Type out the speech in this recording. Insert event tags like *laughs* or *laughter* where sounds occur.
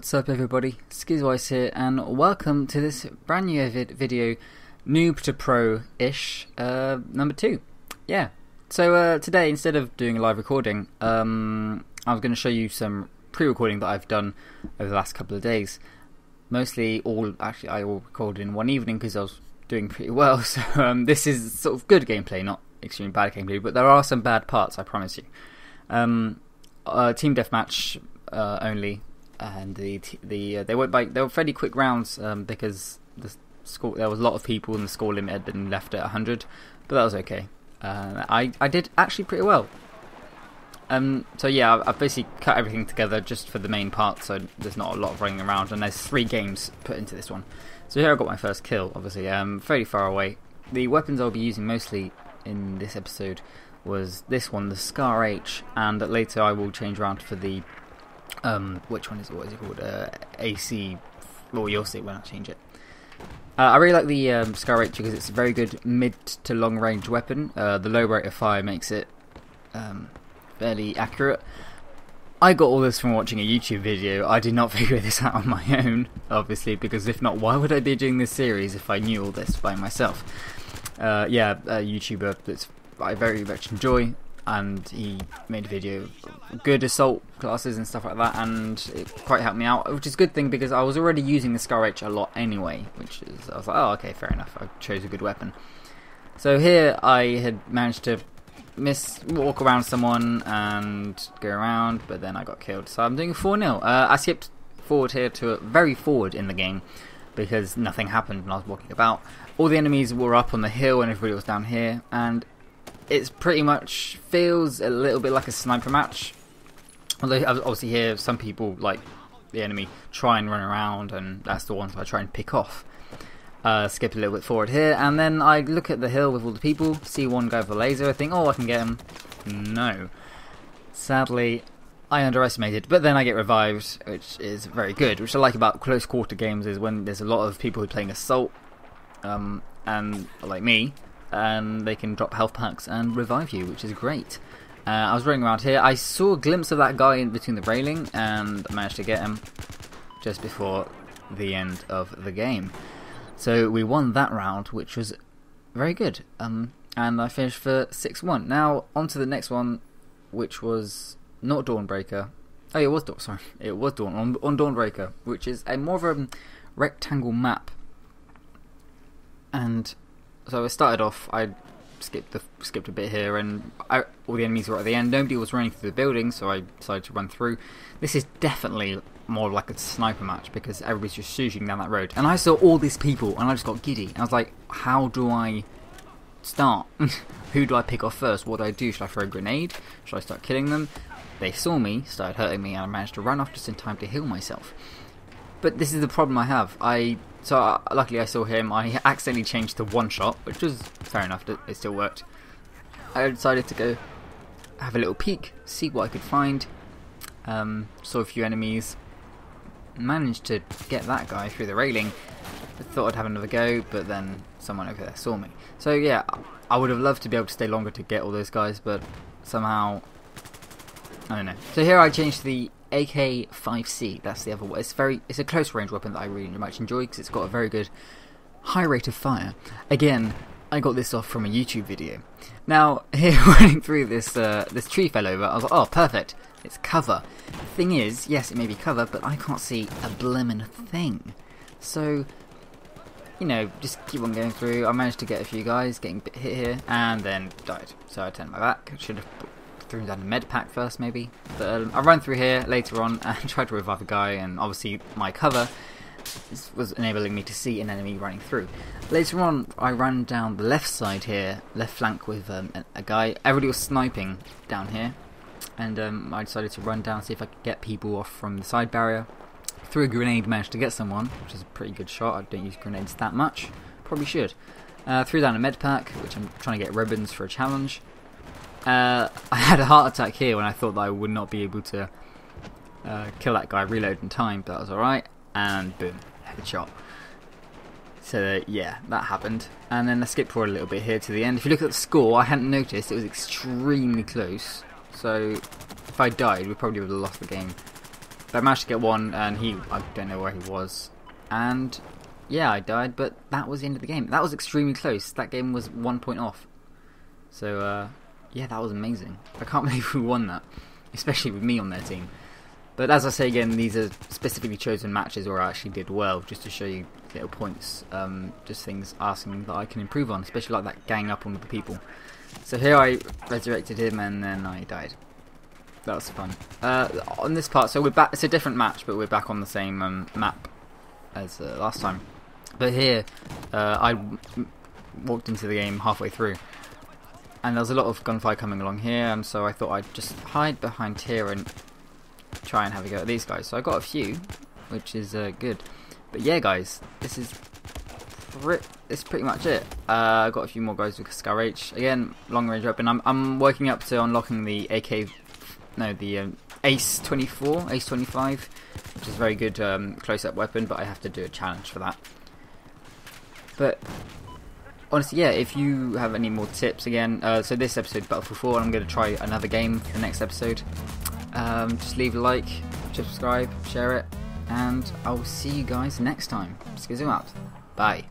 What's up everybody, Skizoo Ice here and welcome to this brand new vid video, Noob to Pro-ish, uh, number 2. Yeah, so uh, today instead of doing a live recording, um, I was going to show you some pre-recording that I've done over the last couple of days. Mostly all, actually I all recorded in one evening because I was doing pretty well, *laughs* so um, this is sort of good gameplay, not extremely bad gameplay, but there are some bad parts, I promise you. Um, uh, team deathmatch uh, only, and the the uh, they went by they were fairly quick rounds um, because the score there was a lot of people and the score limit had been left at 100, but that was okay. Uh, I I did actually pretty well. Um, so yeah, I've, basically cut everything together just for the main part, so there's not a lot of running around, and there's three games put into this one. So here I got my first kill, obviously, um, fairly far away. The weapons I'll be using mostly in this episode was this one, the Scar H, and later I will change around for the um, which one is? What is it called? Uh, AC. Well, you'll see when I change it. Uh, I really like the um, Scar H because it's a very good mid to long range weapon. Uh, the low rate of fire makes it um, fairly accurate. I got all this from watching a YouTube video. I did not *laughs* figure this out on my own, obviously, because if not, why would I be doing this series if I knew all this by myself? Uh, yeah, a YouTuber that I very much enjoy and he made a video good assault classes and stuff like that and it quite helped me out which is a good thing because I was already using the Scar H a lot anyway which is I was like oh okay fair enough I chose a good weapon. So here I had managed to miss walk around someone and go around but then I got killed. So I'm doing 4-0 uh, I skipped forward here to a very forward in the game because nothing happened when I was walking about. All the enemies were up on the hill and everybody was down here and it's pretty much feels a little bit like a sniper match. Although obviously here some people like the enemy try and run around, and that's the ones I try and pick off. Uh, skip a little bit forward here, and then I look at the hill with all the people, see one guy with a laser, I think, oh, I can get him. No. Sadly, I underestimated, but then I get revived, which is very good. Which I like about close quarter games is when there's a lot of people who are playing assault, um, and like me, and they can drop health packs and revive you, which is great. Uh, I was running around here. I saw a glimpse of that guy in between the railing and managed to get him just before the end of the game. So we won that round, which was very good. Um, and I finished for 6 1. Now, on to the next one, which was not Dawnbreaker. Oh, it was Dawn, sorry. It was Dawn, on, on Dawnbreaker, which is a more of a rectangle map. And so I started off, I skipped the, skipped a bit here, and I, all the enemies were at the end. Nobody was running through the building, so I decided to run through. This is definitely more like a sniper match because everybody's just shooting down that road. And I saw all these people, and I just got giddy. I was like, how do I start? *laughs* Who do I pick off first? What do I do? Should I throw a grenade? Should I start killing them? They saw me, started hurting me, and I managed to run off just in time to heal myself. But this is the problem I have. I so uh, luckily I saw him. I accidentally changed to one shot, which was fair enough. It still worked. I decided to go have a little peek, see what I could find. Um, saw a few enemies. Managed to get that guy through the railing. I thought I'd have another go, but then someone over there saw me. So yeah, I would have loved to be able to stay longer to get all those guys, but somehow I don't know. So here I changed the AK-5C. That's the other one. It's very. It's a close range weapon that I really much enjoy because it's got a very good high rate of fire. Again, I got this off from a YouTube video. Now *laughs* here, running through this uh, this tree fell over. I was like, oh, perfect. It's cover. The thing is, yes, it may be cover, but I can't see a blimmin' thing. So, you know, just keep on going through. I managed to get a few guys getting hit here, and then died. So I turned my back. Should have threw down a med pack first, maybe. But um, I ran through here later on *laughs* and tried to revive a guy, and obviously my cover was enabling me to see an enemy running through. Later on, I ran down the left side here, left flank with um, a, guy. Everybody was sniping down here, and um, I decided to run down see if I could get people off from the side barrier. Threw a grenade, managed to get someone, which is a pretty good shot. I don't use grenades that much, probably should. Uh, threw down a med pack, which I'm trying to get ribbons for a challenge. Uh, *laughs* I had a heart attack here when I thought that I would not be able to uh, kill that guy, reload in time, but that was alright. And boom, headshot. So uh, yeah, that happened. And then I skipped forward a little bit here to the end. If you look at the score, I hadn't noticed it was extremely close. So if I died, we probably would have lost the game But I managed to get one, and he, I don't know where he was. And yeah, I died, but that was the end of the game. That was extremely close. That game was one point off. So, uh, yeah, that was amazing. I can't *laughs* believe we won that, especially with me on their team. But as I say again, these are specifically chosen matches where I actually did well, just to show you little points, um, just things asking that I can improve on, especially like that gang up on the people. So here I resurrected him and then I died. That was fun. Uh, on this part, so we're back. It's a different match, but we're back on the same um, map as uh, last time. But here, uh, I walked into the game halfway through, and there's a lot of gunfire coming along here, and so I thought I'd just hide behind here and try and have a go at these guys. So I got a few, which is uh, good. But yeah, guys, this is this pretty much it. Uh, I got a few more guys with Scar H again, long range weapon. I'm I'm working up to unlocking the AK, no the um, Ace 24, Ace 25, which is a very good um, close up weapon. But I have to do a challenge for that. But honestly, yeah, if you have any more tips, again, uh, so this episode Battlefield 4, and I'm going to try another game for the next episode. Um, just leave a like, subscribe, share it, and I'll see you guys next time. Skizoo out. Bye.